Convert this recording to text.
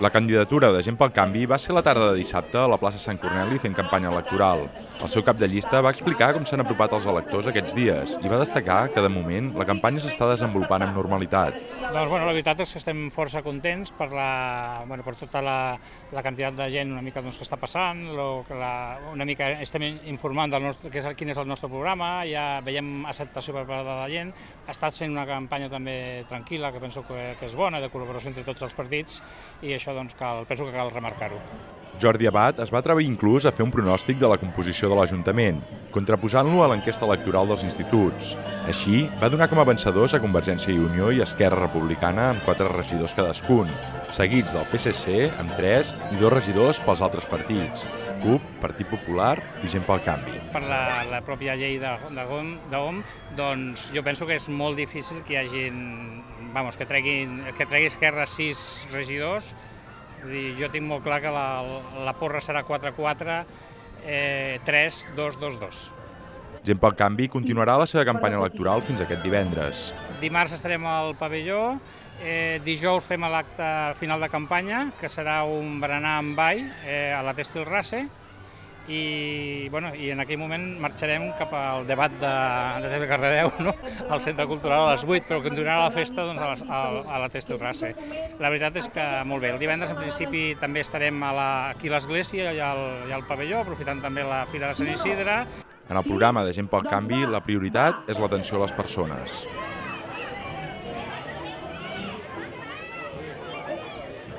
La candidatura de Gent pel Canvi va ser la tarda de dissabte a la plaça Sant Corneli fent campanya electoral. El seu cap de llista va explicar com s'han apropat els electors aquests dies i va destacar que, de moment, la campanya s'està desenvolupant amb normalitat. Doncs, bueno, la veritat és que estem força contents per, la, bueno, per tota la, la quantitat de gent una mica doncs, que està passant, lo, que la, una mica estem informant del nostre, que és, quin és el nostre programa, ja veiem acceptació per part de la gent, ha estat sent una campanya també tranquil·la, que penso que, que és bona, de col·laboració entre tots els partits, i això doncs, cal, penso que cal remarcar-ho. Jordi Abad es va atrevir inclús a fer un pronòstic de la composició de l'Ajuntament, contraposant-lo a l'enquesta electoral dels instituts. Així, va donar com a vencedors a Convergència i Unió i Esquerra Republicana amb quatre regidors cadascun, seguits del PSC amb tres i dos regidors pels altres partits, CUP, Partit Popular i Gent pel Canvi. Per la, la pròpia llei GOM, doncs jo penso que és molt difícil que hi hagin, vamos, que treguin, que tregui Esquerra sis regidors, dir, jo tinc molt clar que la, la porra serà 4-4, eh, 3-2-2-2. Gent pel Canvi continuarà la seva campanya electoral fins aquest divendres. Dimarts estarem al pavelló, eh, dijous fem l'acte final de campanya, que serà un berenar amb ball eh, a la Tèxtil Race, i, bueno, i en aquell moment marxarem cap al debat de, de TV Cardedeu, no? al Centre Cultural a les 8, però continuarà la festa doncs, a, les, a, a la Tèxtil Race. La veritat és que molt bé. El divendres, en principi, també estarem a la, aquí a l'església i al, i al pavelló, aprofitant també la Fira de Sant Isidre. En el programa de Gent pel Canvi, la prioritat és l'atenció a les persones.